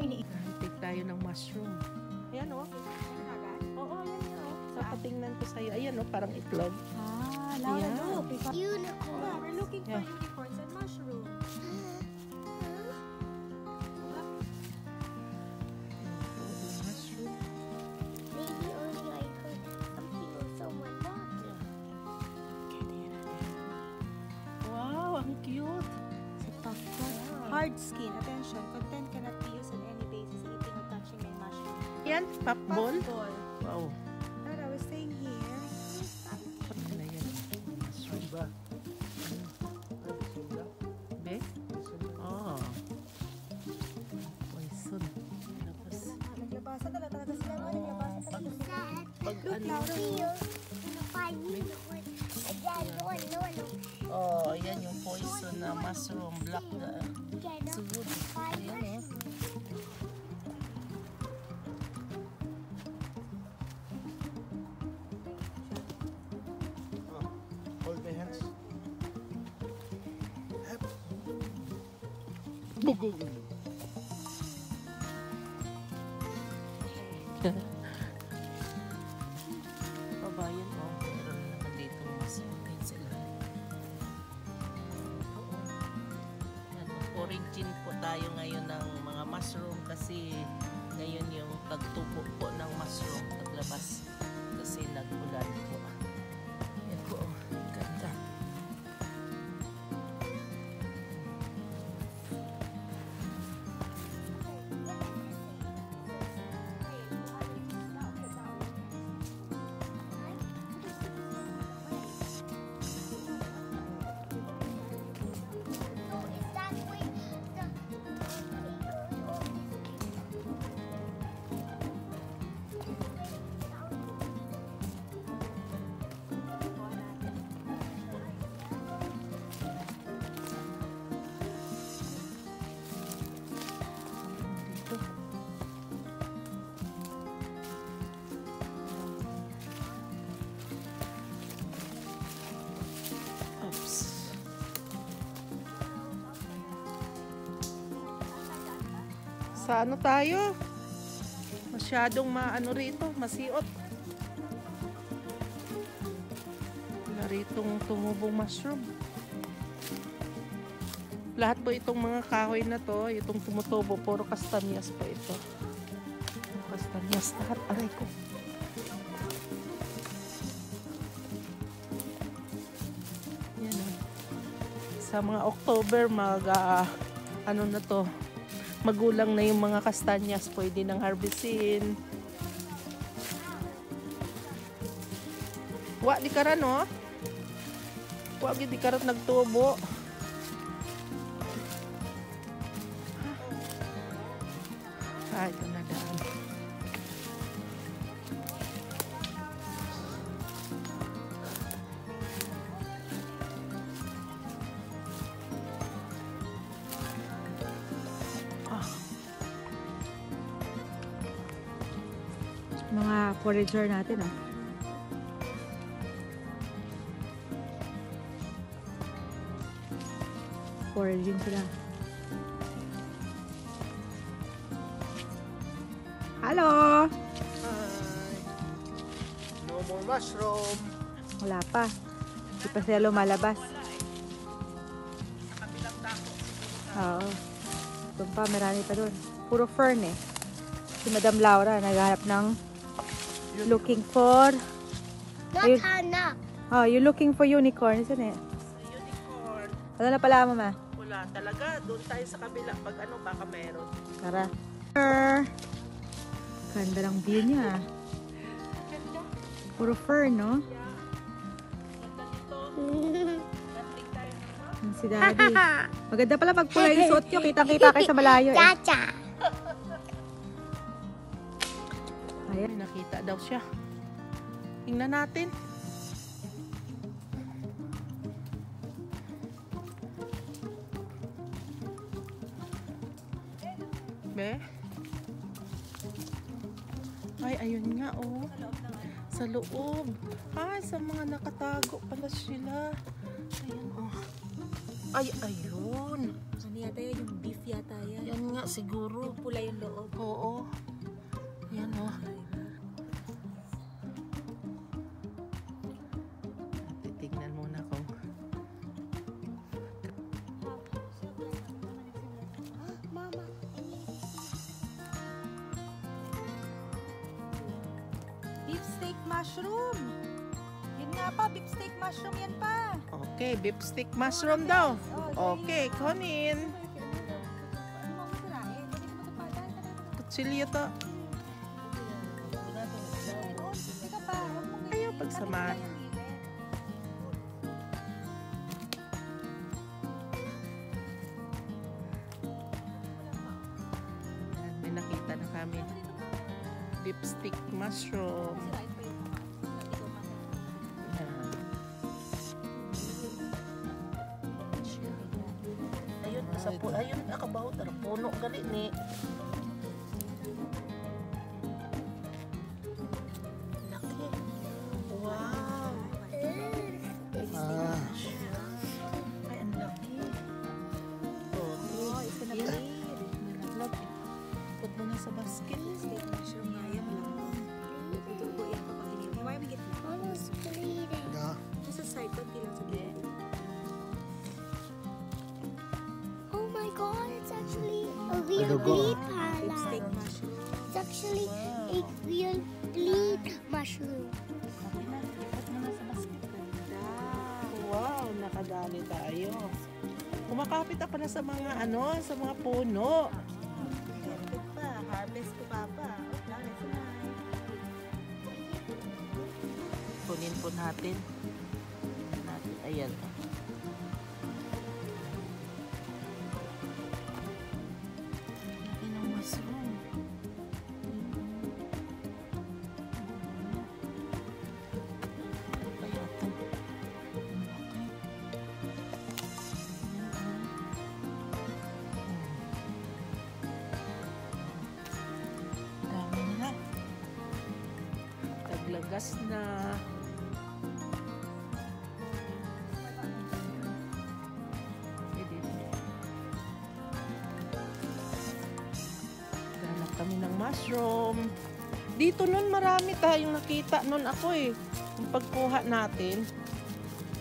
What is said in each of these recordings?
ini. Take tayo ng mushroom. Ayan o. Oo, ayan o. So, patingnan ko sa'yo. Ayan o, parang itlog. Ah, Laura, look. Unicorn. We're looking for Yeah. unicorns Yan, popball. Puffball. Wow. Laura, we're staying here. Ano yan? Mushroom ba? Be? Oh. Poison. Tapos, Naglabasa talaga talaga sila. mga Naglabasa talaga sila. pag Look, ano, oh, yan yung poison na mushroom, black na 不不不 Sa ano tayo? Masyadong maano rito, masiot. Wala ritong tumubong mushroom. Lahat po itong mga kahoy na to, itong tumutubo, puro kastanyas po ito. Kastanyas lahat, aray ko. Yan. Sa mga October, mag, ah, ano na to, magulang na yung mga kastanyas, pwede nang harvestin. Wa, di karan no? Wa, di karat nagtubo. Mga forager natin, ah. Foraging sila. Hello! Hi. No more mushroom. Wala pa. Hindi pa sila lumalabas. Oo. Doon pa, marami pa doon. Puro fern eh. Si Madam Laura naghahanap ng looking for... Not. Hannah. Oh, you looking for unicorn, isn't it? Unicorn. Ano na pala, mama? Wala talaga. Doon tayo sa kabila. Pag ano, baka meron. Tara. Fur. Ganda ng view niya. Puro fern, no? Si Daddy. Maganda pala pag pula yung suot nyo. Kitang-kita kayo sa malayo eh. Chacha. Ayan. Ay, nakita daw siya. Tingnan natin. Be? Ay, ayun nga, oh. Sa loob. Ay, sa mga nakatago pala sila. Ayun, oh. Ay, ayun. yun? Ano yata yan? Yung beef yata yan. Yan nga siguro. Yung pula yung loob. Oo. Yan oh. Mushroom. Yun nga pa, beef steak mushroom yan pa. Okay, beef stick mushroom daw. Oh, Okay, kunin. Kutsilyo to. Ayaw pagsamahan. May nakita na kami. Beef stick mushroom. Puno a real Adobo. bleed Beef steak pala. mushroom. It's actually a real bleed mushroom. Wow, nakadali tayo. Kumakapit ako na sa mga ano, sa mga puno. Perfect pa. Harvest ko papa. Oh. Kunin po natin. Kami ng mushroom. Dito nun marami tayong nakita nun ako eh. Yung pagkuha natin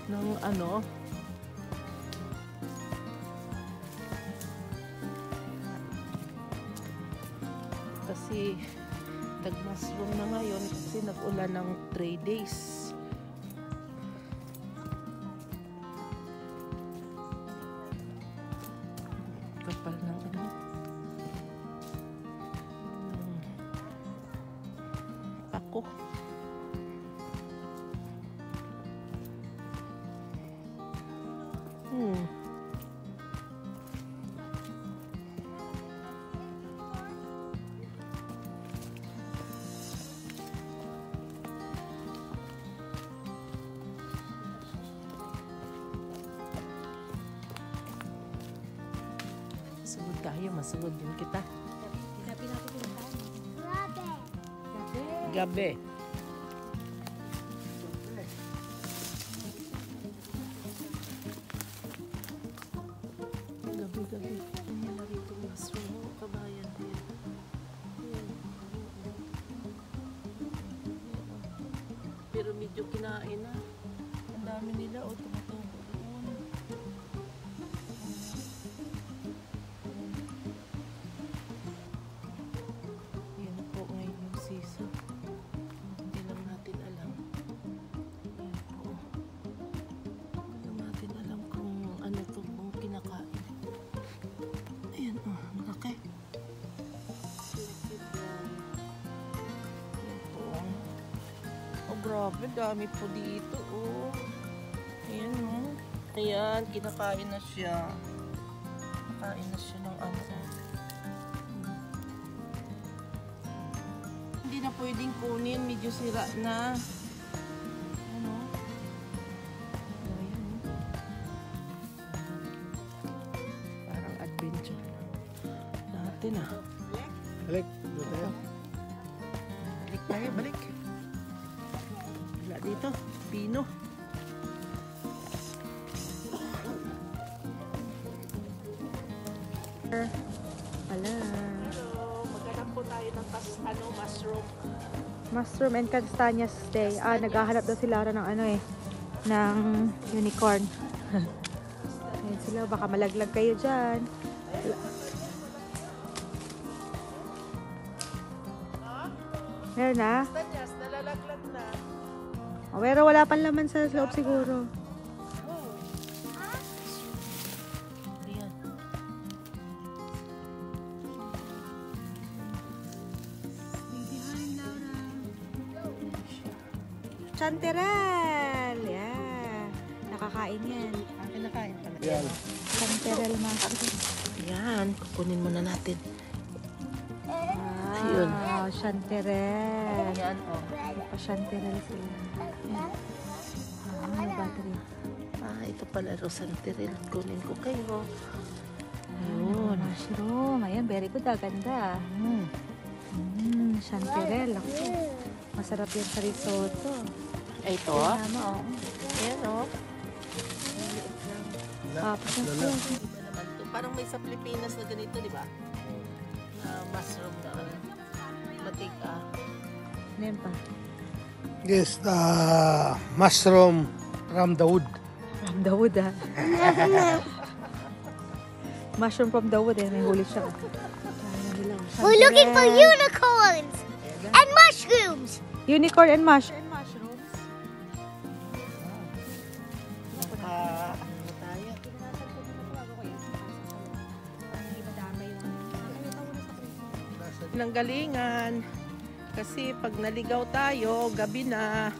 ng ano. Kasi tag-mushroom na ngayon kasi nag-ulan ng 3 days. Ako. Hmm. Masugod tayo, masugod din kita. Gabi. Gabi. Gabi, gabi. Ano na rito mushroom mo, kabayan din. Pero medyo kinain na. Ang dami nila, o grabe, dami po dito, oh. Ayan, oh. Ayan, kinakain na siya. Kinakain na siya ng ano, oh. Hindi na pwedeng kunin, medyo sira na. Ano? Ayan, oh. Parang adventure natin ah. Balik. Doon tayo. Balik tayo, balik. Dito, pino. Wala. Hello, maghanap po tayo ng kas, ano, mushroom. Mushroom and castañas day. Ah, naghahanap daw si Laura ng ano eh, ng unicorn. Ayan sila, baka malaglag kayo dyan. Meron na? Nalalaglag na. Pero wala pang laman sa loob siguro. Chanterelle! Yeah. Nakakain yan. Akin na kain pala. Yan. Chanterelle mushroom. Yan, kukunin muna natin. Wow, chanterelle. Yan, oh. Pa-chanterelle sila. Ah, battery. Ah, ito pala Rosanteril. Kunin ko kayo. Ayun. Mushroom. Ayan, very good. Ah, ganda. Hmm. Mm, chanterelle. Ako. Masarap yan sa risotto. Ay, ito? Tama, oh. Ayan, oh. Tapos na Lala. siya. Iba naman to. Parang may sa Pilipinas na ganito, di ba? Na mushroom na ano. Matik, ah. Yes, the mushroom from the wood. From the wood, ah. Mushroom from the wood, eh. May huli siya. We're looking for unicorns and mushrooms. Unicorn and mushroom. Naka, ano tayo? Nanggalingan. Kasi pag naligaw tayo, gabi na.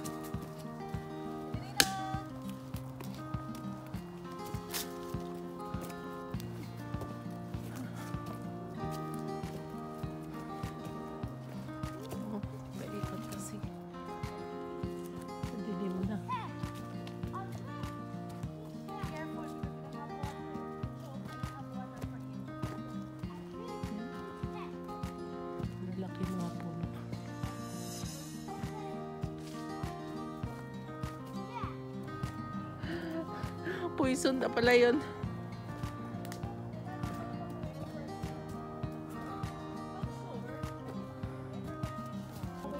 Poison na pala yun.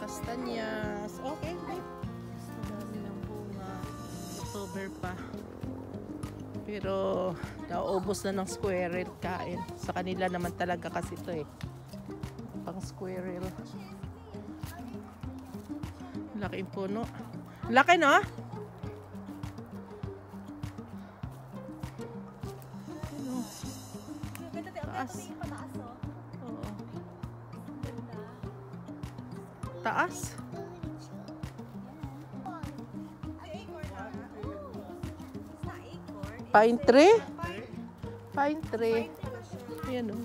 Kastanyas. Okay. Ang dami ng bunga. October pa. Pero naubos na ng squirrel kain. Sa kanila naman talaga kasi ito eh. Pang squirrel. Laking puno. Laki no? Taas. Oo. Taas? Pine tree? Pine tree. Ayan o.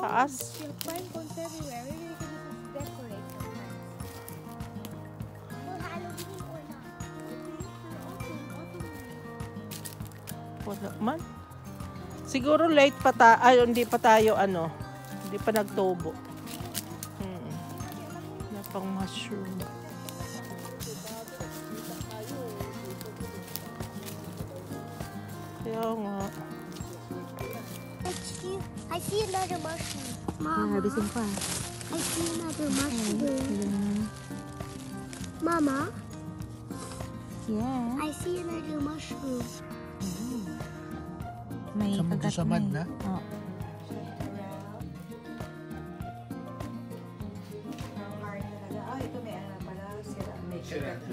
Taas. Fine cones everywhere. Maybe we can just decorate sometimes. For Halloween or not? Wala man. Siguro late pa ta ay hindi pa tayo ano. Hindi pa nagtubo. Hmm. Wala pang mushroom. Kaya nga. I see, I see another mushroom. Ah, Mama, harvesting pa. I see another mushroom. Mama, Yeah. I see another mushroom. May Sa kagat magkasamad na. na? eh. Oo.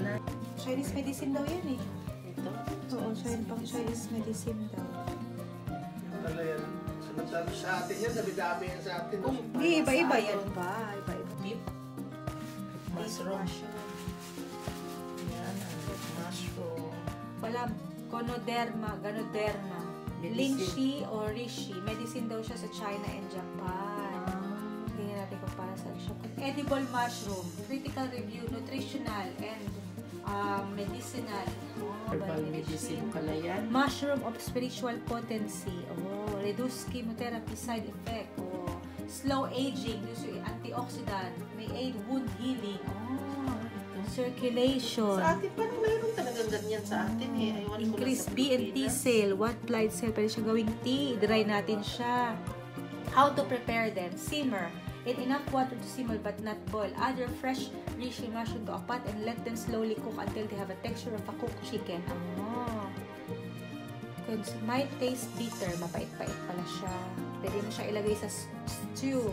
Na. Chinese medicine daw yan eh. Ito. Oo, Chinese pang Chinese medicine daw. Ano yan? Samantala sa atin yan, dami-dami yan sa atin. Hindi, iba-iba yan ba? Iba-iba. Deep. Mushroom. Yan. Mushroom. Wala, Gonoderma, Ganoderma. Lingxi or Rishi. Medicine daw siya sa China and Japan. Tingnan natin kung para saan siya. Edible mushroom. Critical review, nutritional and um, medicinal. Oh, Herbal medicine pala yan. Mushroom of spiritual potency. Oh, reduce chemotherapy side effect. Oh, slow aging. Use antioxidant. May aid wound healing. Oh, circulation. Sa atin parang mayroon talagang ganyan sa atin eh. Aywan ko lang Increase sa B and T Pilipinas. cell. What blood cell? Pwede siya gawing tea. Dry natin siya. How to prepare them? Simmer. In enough water to simmer but not boil. Add your fresh reishi mushroom to a pot and let them slowly cook until they have a texture of a cooked chicken. Oh. Might taste bitter. Mapait-pait pala siya. Pwede mo siya ilagay sa stew.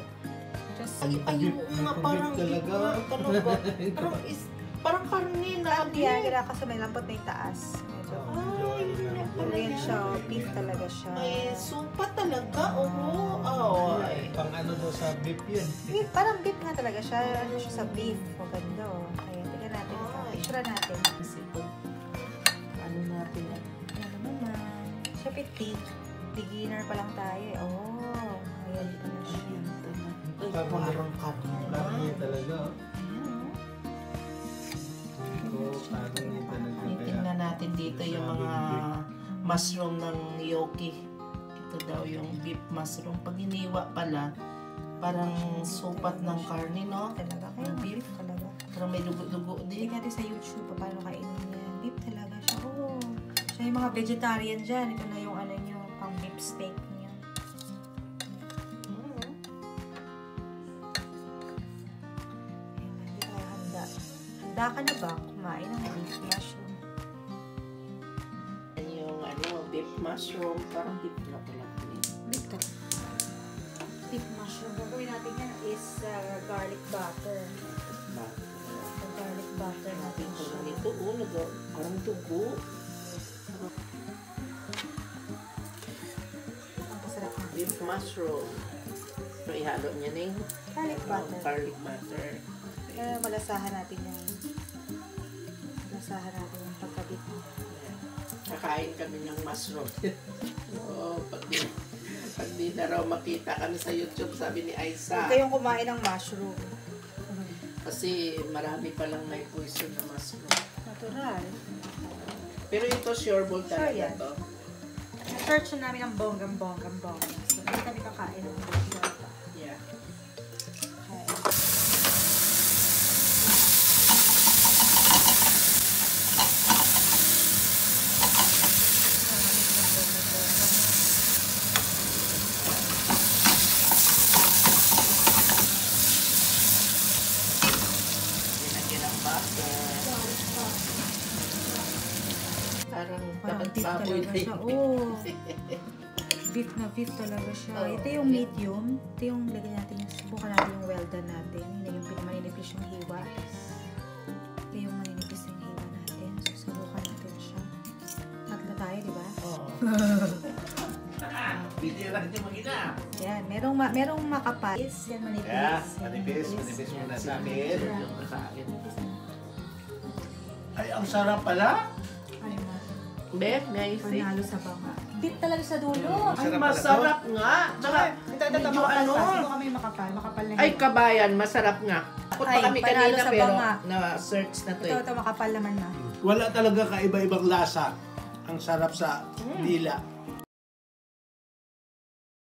Just Ay, ayun nga, parang talaga. talaga. Parang is, parang karne na. Ah, kaya kasi may lampot na yung taas. Medyo. Ay, Korean siya. oh. Beef talaga siya. May supa talaga. Oo. Oh, ay. Pang ano daw sa beef yun. Beef, parang beef nga talaga siya. Ano siya sa beef. Maganda oh. Kaya tingnan natin. Ay. Picture natin. Pag, ano natin yan. Ano naman. Siyempre, tig. Beginner pa lang tayo eh. Oh. Ayan pa na siya. Parang karne na. Karne talaga. Natin dito yung mga mushroom ng yoki. Ito daw yung beef mushroom. Pag iniwa pala, parang supat ng karne, no? Talaga. Kaya beef talaga. Parang may dugo-dugo din. Tingnan natin sa YouTube pa paano kainin yan. Beef talaga siya. Oo. Siya yung mga vegetarian dyan. Ito na yung ano nyo, pang beef steak nyo. Mm. Ayan, hindi tayo handa. Handa ka na ba kumain ng beef mushroom? Mushroom. Parang beef na pala. Beef talaga. Beef mushroom. Gagawin natin yan is uh, garlic butter. So, garlic butter natin siya. ito. Oh, nag- parang dugo. Ang kasarap na. Beef mushroom. So, ihalo niya ning Garlic butter. garlic butter. Kaya malasahan natin yung malasahan natin yung pagkabit. Kakain kami ng mushroom. Oo, pag di, pag di na raw makita kami sa YouTube, sabi ni Aiza. Huwag kayong kumain ng mushroom. Kasi marami palang may poison na mushroom. Natural. Pero ito sure ball Sure talaga yan. to. Search na namin ng bonggang bonggang bongga. So, hindi kami kakain ng mushroom. Yeah. Kaya, Nilagyan ng butter. Parang Parang dapat beef baboy talaga na siya. Oo. beef na beef talaga siya. Oo. Ito yung medium. Ito yung lagyan natin yung subukan natin yung well done natin. Hindi yung pinamaninipis yung hiwa. Ito yung maninipis yung hiwa natin. So, subukan natin siya. Tatlo tayo, di ba? Oo. Bitiran niyo magina. Yan. Merong, ma merong makapal. Yes, yan manipis. Yeah, manipis, manipis muna sa akin. Yung. Ay, ang sarap pala. May isip. Panalo sa banga. Beef talaga sa dulo. Mm, Ay, Masarap nga. Tsaka, medyo ano. Sino kami makapal? Makapal na ay kabayan, masarap nga. Takot pa Ay, kami kanina sa pero na-search na to Ito, eh. ito, makapal naman na. Wala talaga kaiba-ibang lasa. Ang sarap sa Mm. dila.